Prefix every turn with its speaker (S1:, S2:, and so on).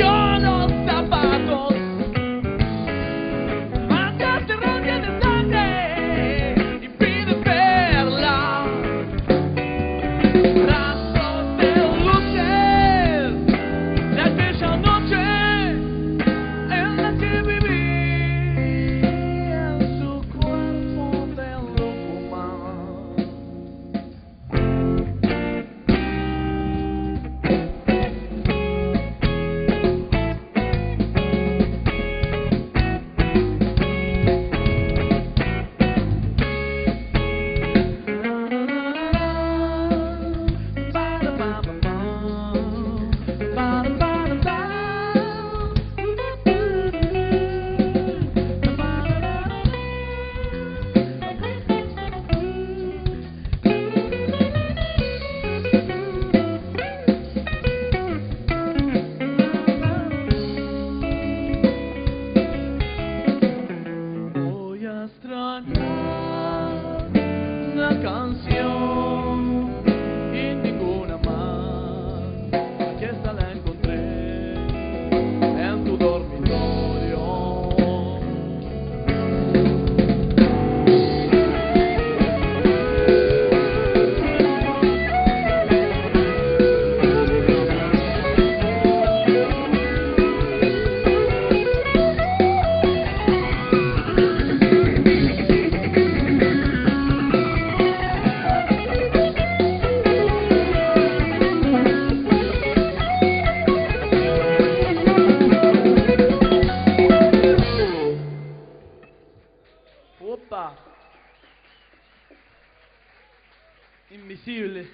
S1: God. Invisible.